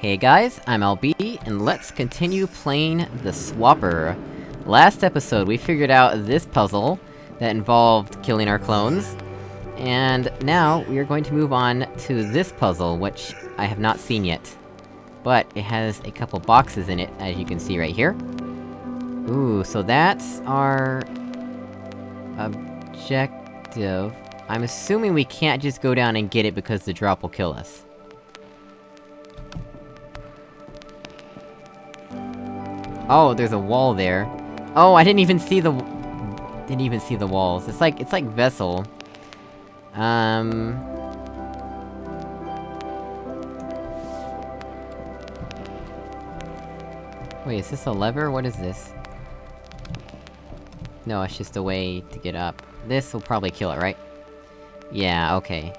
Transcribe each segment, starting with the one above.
Hey guys, I'm LB, and let's continue playing the Swapper. Last episode, we figured out this puzzle that involved killing our clones, and now we are going to move on to this puzzle, which I have not seen yet. But it has a couple boxes in it, as you can see right here. Ooh, so that's our... objective. I'm assuming we can't just go down and get it because the drop will kill us. Oh, there's a wall there. Oh, I didn't even see the... Didn't even see the walls. It's like- it's like Vessel. Um... Wait, is this a lever? What is this? No, it's just a way to get up. This will probably kill it, right? Yeah, okay.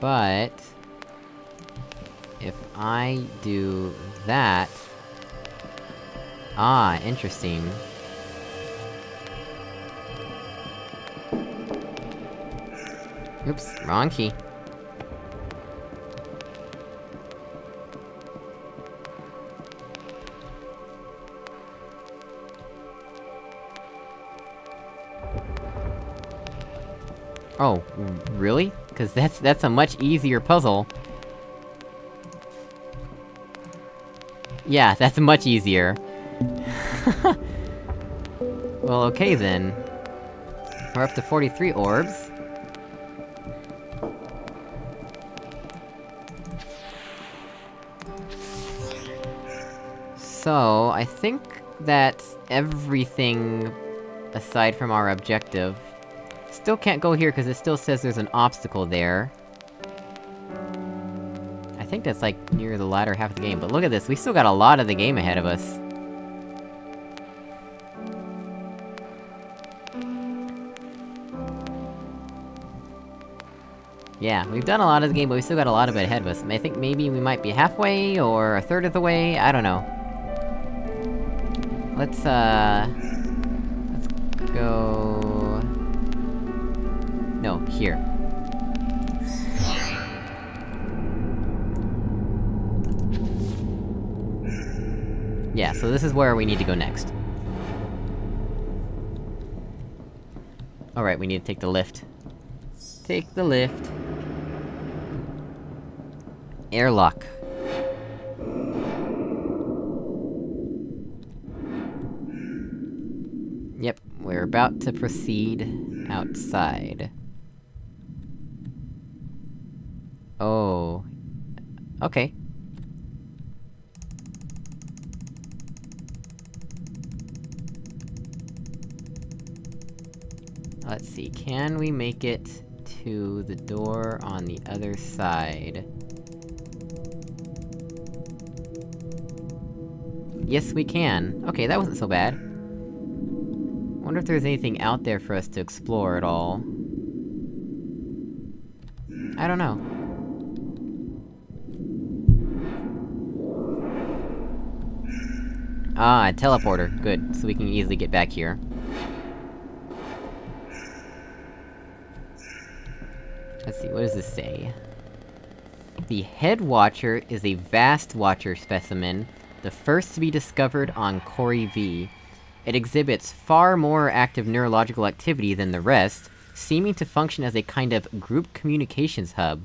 But... If I do that... Ah, interesting. Oops, wrong key. Oh, really? Cause that's- that's a much easier puzzle. Yeah, that's much easier. well, okay then. We're up to 43 orbs. So, I think that's everything aside from our objective. Still can't go here, cause it still says there's an obstacle there. I think that's like, near the latter half of the game, but look at this, we still got a lot of the game ahead of us. Yeah, we've done a lot of the game, but we still got a lot of it ahead of us. I think maybe we might be halfway, or a third of the way, I don't know. Let's, uh... Let's go... No, here. Yeah, so this is where we need to go next. Alright, we need to take the lift. Take the lift. Airlock. Yep, we're about to proceed outside. Oh. Okay. Let's see, can we make it to the door on the other side? Yes, we can. Okay, that wasn't so bad. Wonder if there's anything out there for us to explore at all. I don't know. Ah, a teleporter. Good, so we can easily get back here. Let's see, what does this say? The Head Watcher is a Vast Watcher specimen, the first to be discovered on Chori V. It exhibits far more active neurological activity than the rest, seeming to function as a kind of group communications hub.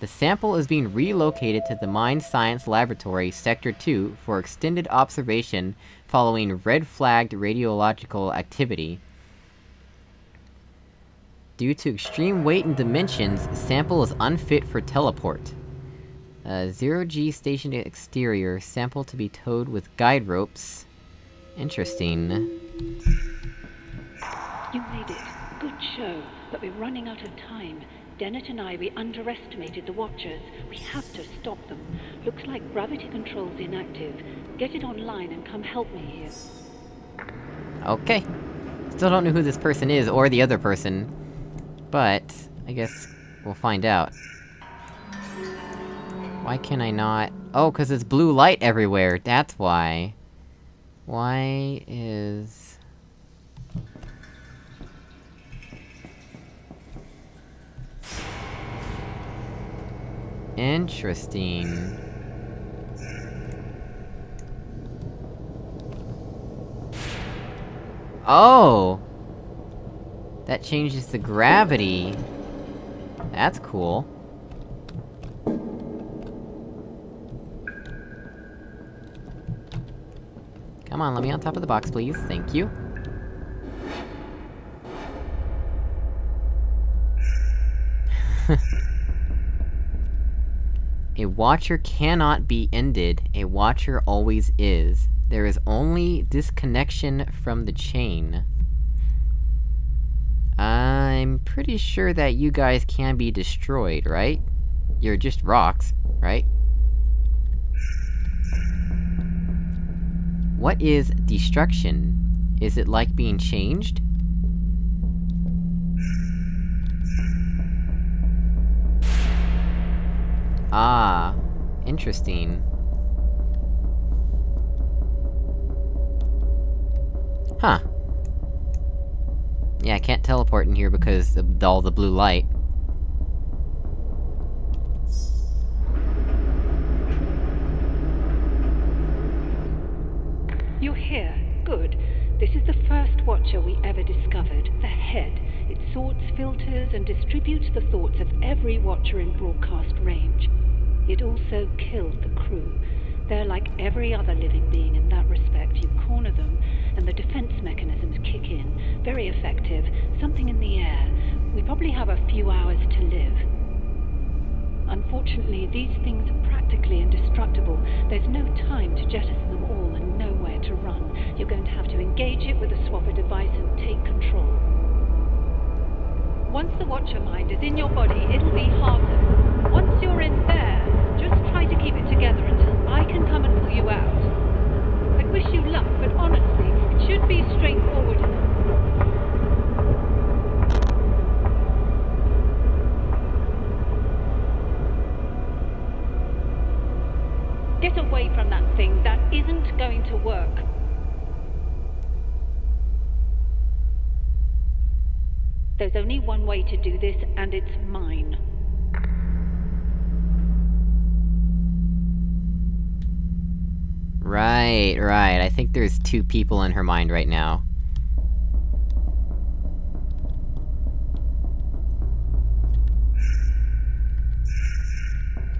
The sample is being relocated to the Mind Science Laboratory, Sector 2, for extended observation following red-flagged radiological activity. Due to extreme weight and dimensions, sample is unfit for teleport. Uh, zero-G station exterior, sample to be towed with guide ropes. Interesting. You made it. Good show. But we're running out of time. Dennett and I, we underestimated the Watchers. We have to stop them. Looks like gravity control's inactive. Get it online and come help me here. Okay. Still don't know who this person is, or the other person. But, I guess we'll find out. Why can I not- Oh, cause it's blue light everywhere, that's why. Why is... Interesting. Oh! That changes the gravity. That's cool. Come on, let me on top of the box, please. Thank you. A watcher cannot be ended, a watcher always is. There is only disconnection from the chain. I'm pretty sure that you guys can be destroyed, right? You're just rocks, right? What is destruction? Is it like being changed? Ah, interesting. Huh. Yeah, I can't teleport in here because of all the blue light. You're here. Good. This is the first Watcher we ever discovered. The Head. It sorts, filters, and distributes the thoughts of every Watcher in broadcast range. It also killed the crew. They're like every other living being in that respect. You corner them, and the defense mechanisms kick in. Very effective. Something in the air. We probably have a few hours to live. Unfortunately, these things are practically indestructible. There's no time to jettison them all and nowhere to run. You're going to have to engage it with a swapper device and take control. Once the Watcher mind is in your body, it'll be harder. Once you're in there, just try to keep it together until I can come and pull you out. I wish you luck, but honestly, it should be straightforward enough. Get away from that thing. That isn't going to work. There's only one way to do this, and it's mine. Right, right. I think there's two people in her mind right now.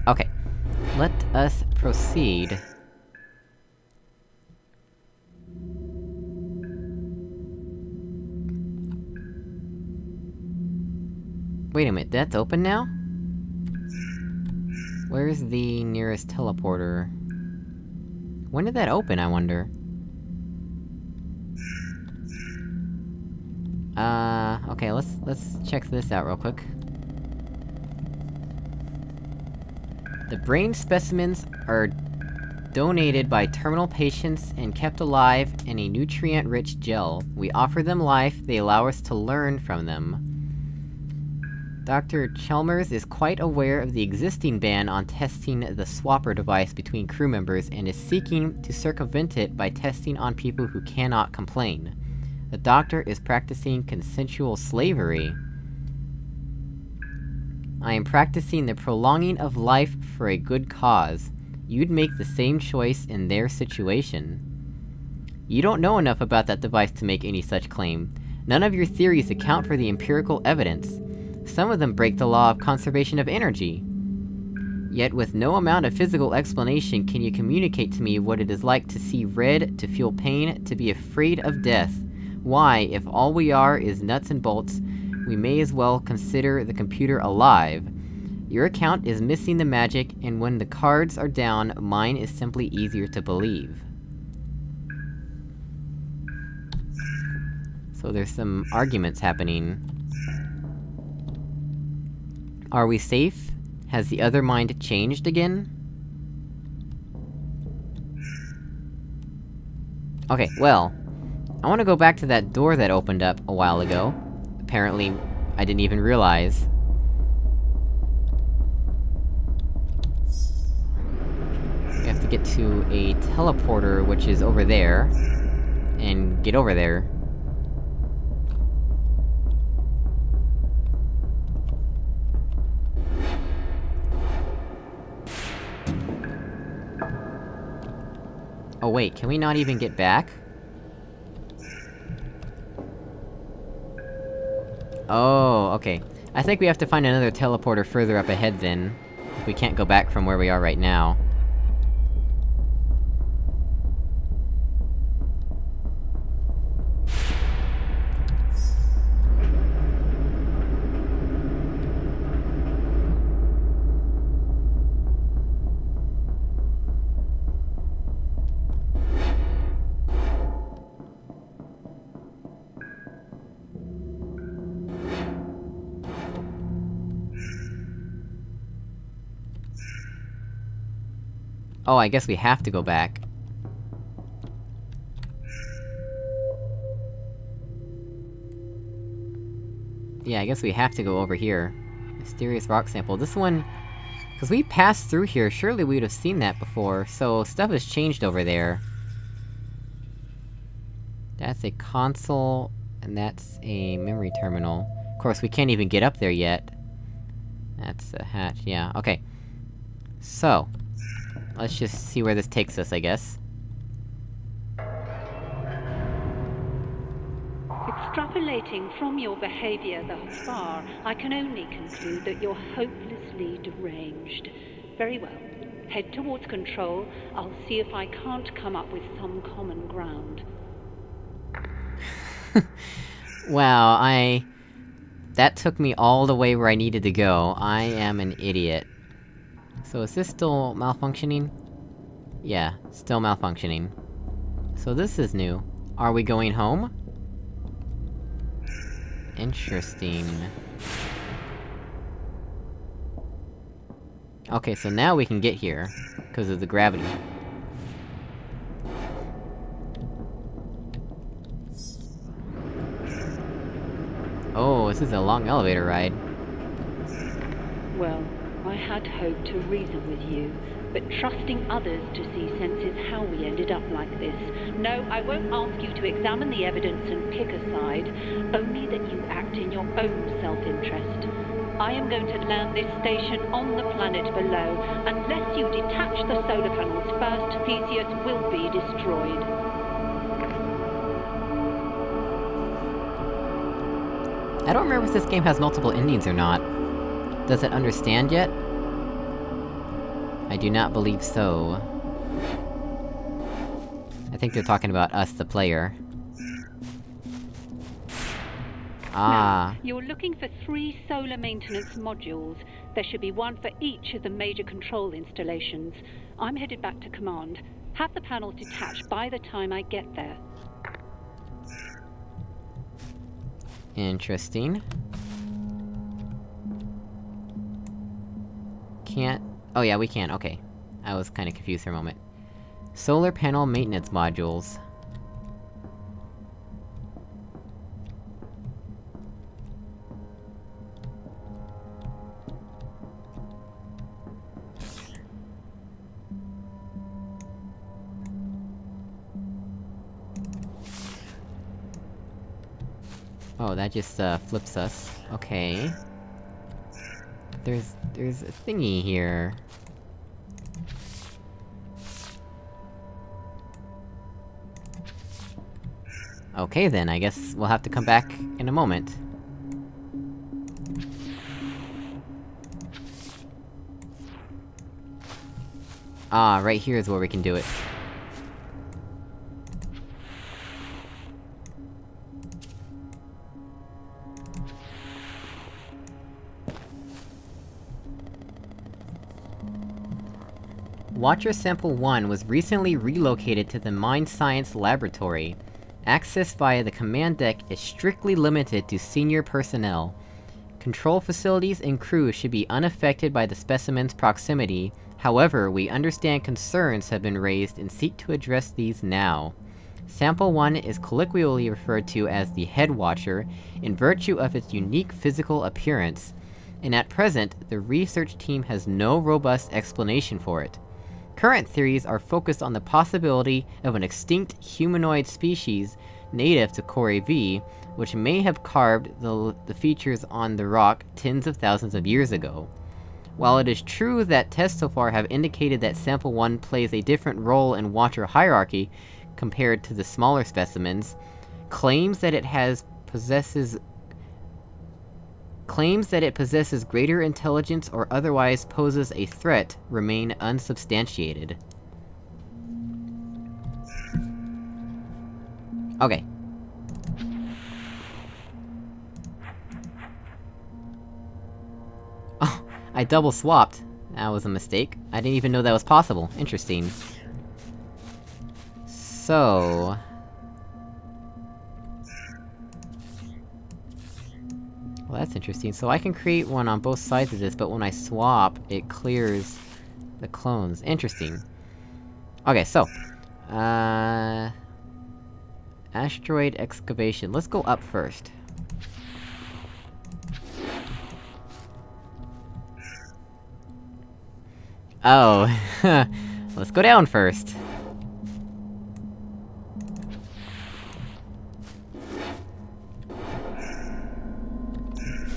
Okay. Let us proceed. Wait a minute, that's open now? Where's the nearest teleporter? When did that open, I wonder? Uh, okay, let's- let's check this out real quick. The brain specimens are donated by terminal patients and kept alive in a nutrient-rich gel. We offer them life, they allow us to learn from them. Dr. Chalmers is quite aware of the existing ban on testing the swapper device between crew members and is seeking to circumvent it by testing on people who cannot complain. The doctor is practicing consensual slavery. I am practicing the prolonging of life for a good cause. You'd make the same choice in their situation. You don't know enough about that device to make any such claim. None of your theories account for the empirical evidence. Some of them break the law of conservation of energy. Yet with no amount of physical explanation can you communicate to me what it is like to see red, to feel pain, to be afraid of death. Why, if all we are is nuts and bolts, we may as well consider the computer alive. Your account is missing the magic, and when the cards are down, mine is simply easier to believe. So there's some arguments happening. Are we safe? Has the other mind changed again? Okay, well... I wanna go back to that door that opened up a while ago. Apparently, I didn't even realize. We have to get to a teleporter, which is over there. And get over there. Wait, can we not even get back? Oh, okay. I think we have to find another teleporter further up ahead then. We can't go back from where we are right now. Oh, I guess we have to go back. Yeah, I guess we have to go over here. Mysterious rock sample. This one... Cause we passed through here, surely we would have seen that before, so stuff has changed over there. That's a console, and that's a memory terminal. Of course, we can't even get up there yet. That's a hatch, yeah, okay. So... Let's just see where this takes us, I guess. Extrapolating from your behavior thus far, I can only conclude that you're hopelessly deranged. Very well. Head towards control, I'll see if I can't come up with some common ground. wow, I... That took me all the way where I needed to go. I am an idiot. So is this still malfunctioning? Yeah, still malfunctioning. So this is new. Are we going home? Interesting. Okay, so now we can get here, because of the gravity. Oh, this is a long elevator ride. Well, I had hoped to reason with you, but trusting others to see sense is how we ended up like this. No, I won't ask you to examine the evidence and pick a side, only that you act in your own self-interest. I am going to land this station on the planet below. Unless you detach the solar panels first, Theseus will be destroyed. I don't remember if this game has multiple endings or not. Does it understand yet? I do not believe so. I think they're talking about us, the player. Ah. Now, you're looking for three solar maintenance modules. There should be one for each of the major control installations. I'm headed back to command. Have the panels detached by the time I get there. Interesting. Can't... Oh yeah, we can, okay. I was kinda confused for a moment. Solar panel maintenance modules. Oh, that just, uh, flips us. Okay. There's... there's a thingy here. Okay then, I guess we'll have to come back in a moment. Ah, right here is where we can do it. Watcher Sample 1 was recently relocated to the Mind Science Laboratory. Access via the command deck is strictly limited to senior personnel. Control facilities and crew should be unaffected by the specimen's proximity, however, we understand concerns have been raised and seek to address these now. Sample 1 is colloquially referred to as the Head Watcher, in virtue of its unique physical appearance, and at present, the research team has no robust explanation for it. Current theories are focused on the possibility of an extinct humanoid species native to Chori V, which may have carved the, the features on the rock tens of thousands of years ago. While it is true that tests so far have indicated that Sample 1 plays a different role in Watcher hierarchy compared to the smaller specimens, claims that it has possesses claims that it possesses greater intelligence or otherwise poses a threat remain unsubstantiated. Okay. Oh, I double swapped. That was a mistake. I didn't even know that was possible. Interesting. So... interesting. So I can create one on both sides of this, but when I swap, it clears the clones. Interesting. Okay, so... Uh... Asteroid excavation. Let's go up first. Oh. Let's go down first.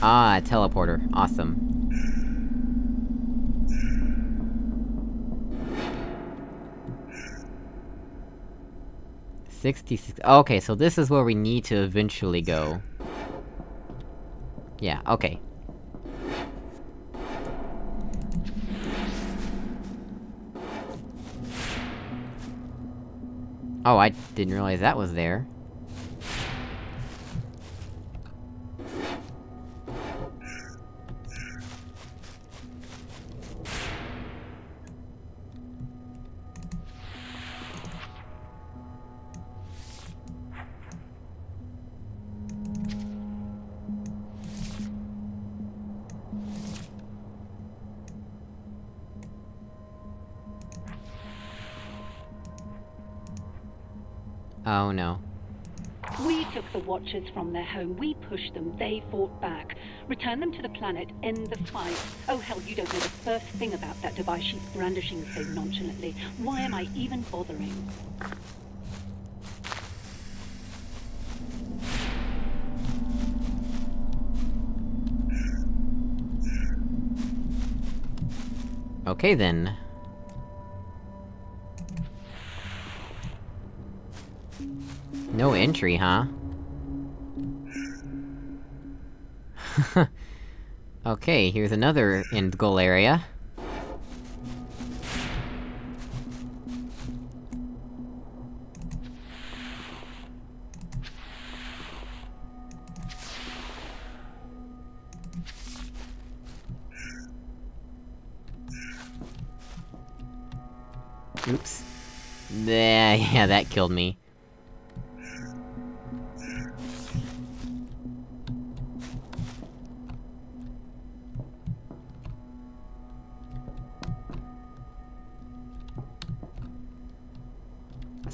Ah, teleporter. Awesome. Sixty-six- okay, so this is where we need to eventually go. Yeah, okay. Oh, I didn't realize that was there. Oh no. We took the Watchers from their home. We pushed them. They fought back. Return them to the planet. End the fight. Oh, hell, you don't know the first thing about that device she's brandishing so nonchalantly. Why am I even bothering? Okay then. No entry, huh? okay, here's another end goal area. Oops. Nah, yeah, that killed me.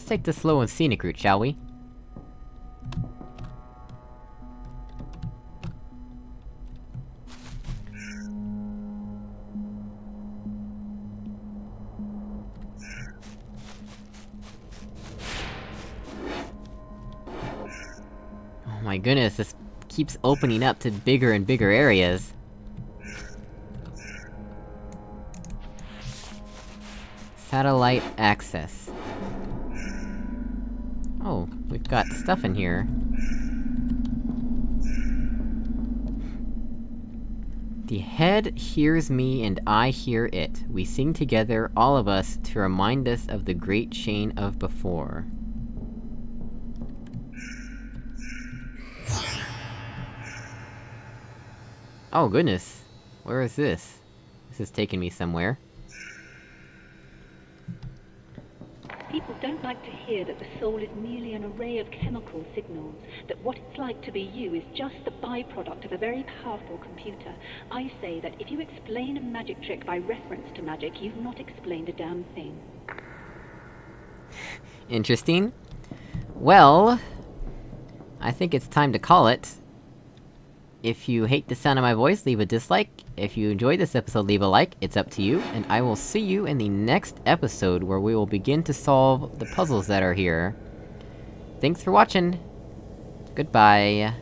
Let's take the slow and scenic route, shall we? Oh my goodness, this keeps opening up to bigger and bigger areas. Satellite access. We've got stuff in here. The head hears me and I hear it. We sing together, all of us, to remind us of the great chain of before. Oh goodness. Where is this? This is taking me somewhere. People don't like to hear that the soul is merely an array of chemical signals, that what it's like to be you is just the byproduct of a very powerful computer. I say that if you explain a magic trick by reference to magic, you've not explained a damn thing. Interesting. Well... I think it's time to call it. If you hate the sound of my voice, leave a dislike. If you enjoyed this episode, leave a like. It's up to you, and I will see you in the next episode where we will begin to solve the puzzles that are here. Thanks for watching! Goodbye.